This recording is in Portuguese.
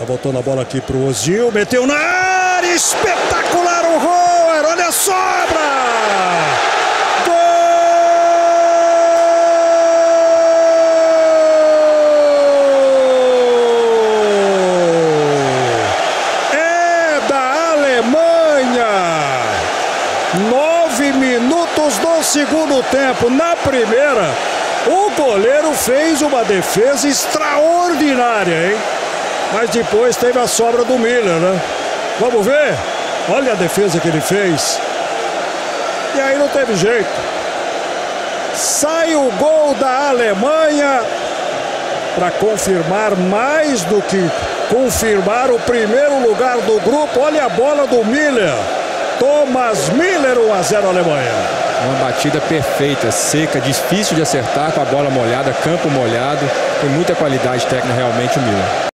Tá voltando a bola aqui pro Ozil. Meteu na área. Espetacular o Roer. Olha a sobra. É do segundo tempo. Na primeira, o goleiro fez uma defesa extraordinária, hein? Mas depois teve a sobra do Miller, né? Vamos ver? Olha a defesa que ele fez. E aí não teve jeito. Sai o gol da Alemanha para confirmar mais do que confirmar o primeiro lugar do grupo. Olha a bola do Miller. Thomas Miller 1 a 0 Alemanha. Uma batida perfeita, seca, difícil de acertar com a bola molhada, campo molhado. Tem muita qualidade técnica realmente o Miller.